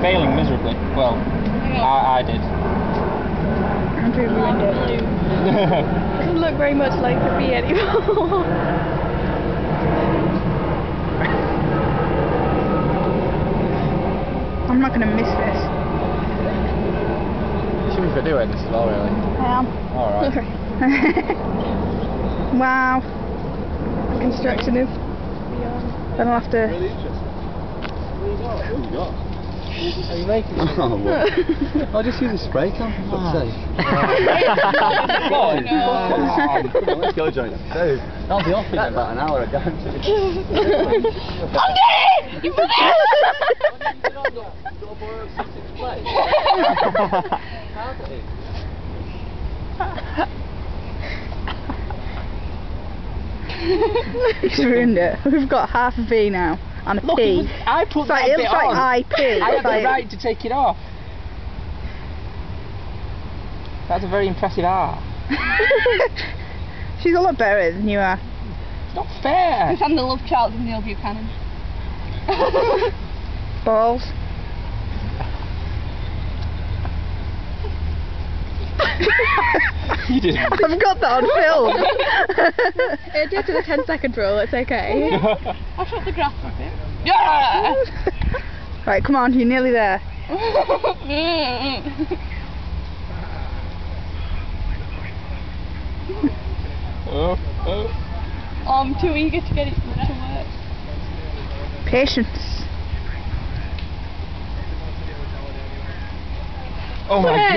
failing miserably. Well, I, I did. Andrew ruined it. Doesn't look very much like the bee anymore. I'm not going to miss this. Should we do it this as well, really? I am. Alright. wow. Construction is Then I'll have to. Really interesting. What have you got? Are you making Oh, what? I'll just use a spray can for fuck's sake. Come on. Let's go, Johnny. Dave, I'll be off in about an hour, I guarantee. You put it! He's ruined it. We've got half a V now. And a Look, P. was, I put It's that like, it bit like on. IP. I It's have the right to take it off. That's a very impressive art. She's a lot better than you are. It's not fair. I'm the love child of Neil Buchanan. Balls. you did. I've got that on film. Uh, it did to the 10 second rule, it's okay. I shot the grass with it. Yeah! right, come on, you're nearly there. oh, oh. I'm too eager to get it to work. Patience. oh my god.